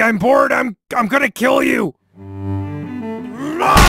I'm bored. I'm I'm gonna kill you.